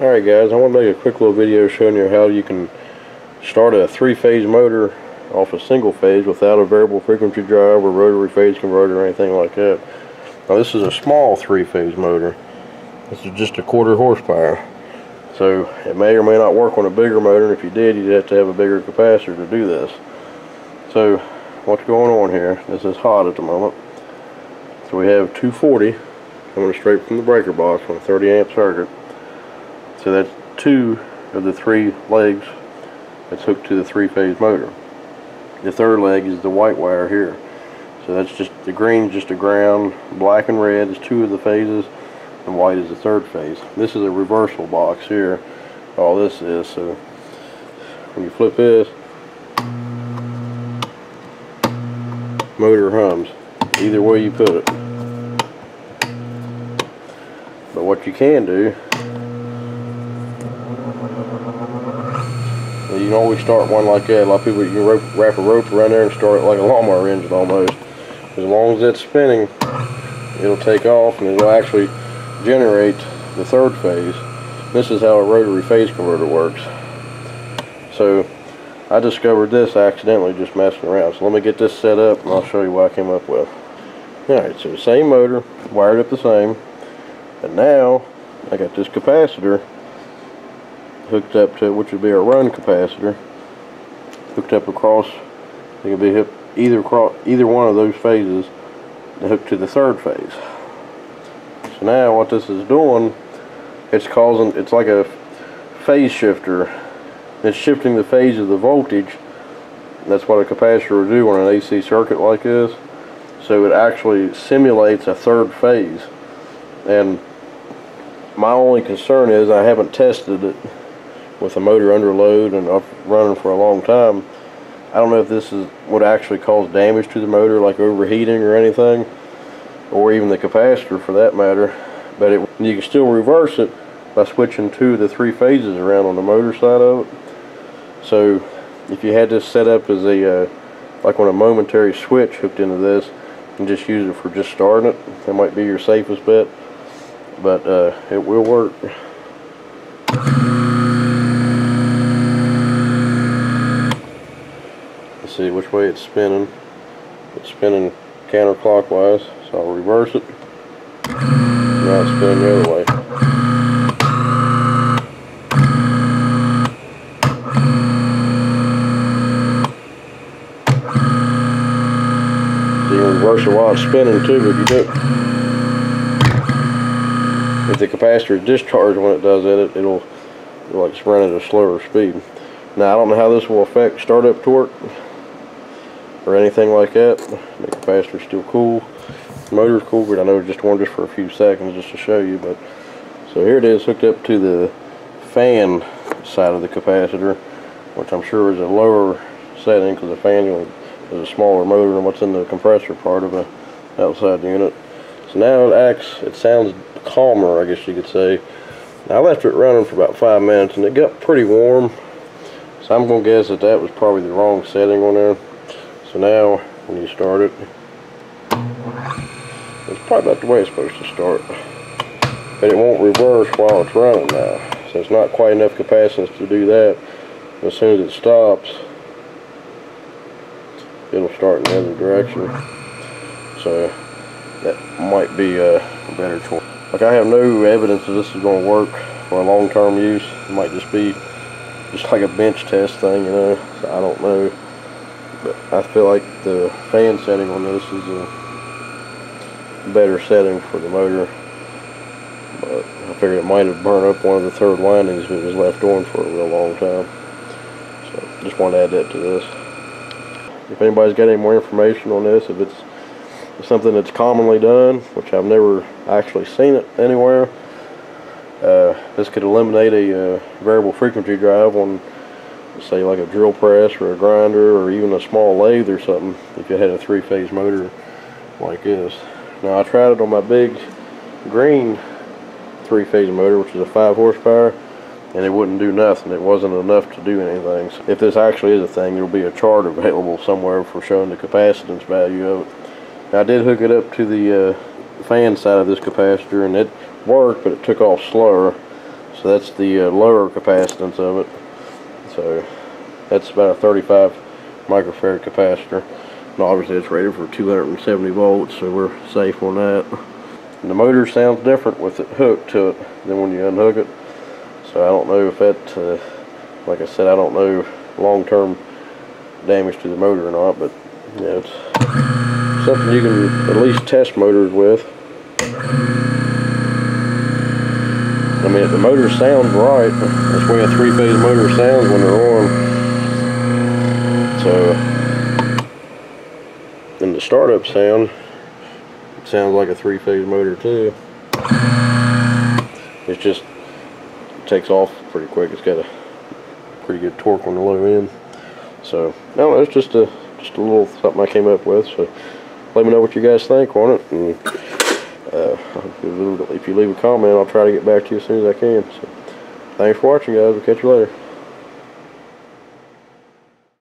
Alright guys, I want to make a quick little video showing you how you can start a three-phase motor off a single phase without a variable frequency drive or rotary phase converter or anything like that. Now this is a small three-phase motor. This is just a quarter horsepower. So it may or may not work on a bigger motor and if you did you'd have to have a bigger capacitor to do this. So what's going on here, this is hot at the moment. So we have 240 coming straight from the breaker box on a 30 amp circuit. So that's two of the three legs that's hooked to the three-phase motor. The third leg is the white wire here. So that's just, the green is just a ground, black and red is two of the phases, and white is the third phase. This is a reversal box here, all this is, so when you flip this, motor hums, either way you put it. But what you can do can always start one like that. A lot of people, you can rope, wrap a rope around there and start it like a lawnmower engine almost. As long as it's spinning, it'll take off and it'll actually generate the third phase. This is how a rotary phase converter works. So I discovered this accidentally just messing around. So let me get this set up and I'll show you what I came up with. Alright, so the same motor, wired up the same. And now I got this capacitor hooked up to which would be a run capacitor hooked up across it could be hooked either across either one of those phases hooked to the third phase. So now what this is doing it's causing it's like a phase shifter. It's shifting the phase of the voltage. That's what a capacitor would do on an AC circuit like this. So it actually simulates a third phase. And my only concern is I haven't tested it with a motor under load and up running for a long time. I don't know if this is would actually cause damage to the motor like overheating or anything or even the capacitor for that matter but it, you can still reverse it by switching two of the three phases around on the motor side of it. So if you had this set up as a uh, like on a momentary switch hooked into this and just use it for just starting it. That might be your safest bet but uh, it will work see which way it's spinning. It's spinning counterclockwise, so I'll reverse it. Now it's spinning the other way. So you reverse it while it's spinning too, but you do If the capacitor is discharged when it does it, it'll, it'll like run at a slower speed. Now I don't know how this will affect startup torque or anything like that. The capacitor's still cool. The motor's cool, but I know just warmed just for a few seconds just to show you. But So here it is hooked up to the fan side of the capacitor, which I'm sure is a lower setting because the fan is a smaller motor than what's in the compressor part of the outside unit. So now it acts, it sounds calmer, I guess you could say. I left it running for about five minutes and it got pretty warm. So I'm going to guess that that was probably the wrong setting on there. So now, when you start it, it's probably not the way it's supposed to start. But it won't reverse while it's running now. So it's not quite enough capacitance to do that. As soon as it stops, it'll start in the other direction. So that might be a better choice. Like I have no evidence that this is going to work for long-term use. It might just be just like a bench test thing, you know. So I don't know. But I feel like the fan setting on this is a better setting for the motor. But I figured it might have burned up one of the third windings if it was left on for a real long time. So just wanted to add that to this. If anybody's got any more information on this, if it's something that's commonly done, which I've never actually seen it anywhere, uh, this could eliminate a uh, variable frequency drive on say like a drill press or a grinder or even a small lathe or something if you had a three-phase motor like this. Now I tried it on my big green three-phase motor which is a 5 horsepower and it wouldn't do nothing. It wasn't enough to do anything. So if this actually is a thing there'll be a chart available somewhere for showing the capacitance value of it. Now, I did hook it up to the uh, fan side of this capacitor and it worked but it took off slower So that's the uh, lower capacitance of it. So that's about a 35 microfarad capacitor. And obviously it's rated for 270 volts, so we're safe on that. And the motor sounds different with it hooked to it than when you unhook it. So I don't know if that, uh, like I said, I don't know long-term damage to the motor or not, but yeah, it's something you can at least test motors with. I mean, if the motor sounds right, that's the way a three-phase motor sounds when they're on. So, in the startup sound, it sounds like a three-phase motor too. It just takes off pretty quick. It's got a pretty good torque on the low end. So, no, it's just a just a little something I came up with. So, let me know what you guys think on it. And uh, if you leave a comment, I'll try to get back to you as soon as I can. So, thanks for watching, guys. We'll catch you later.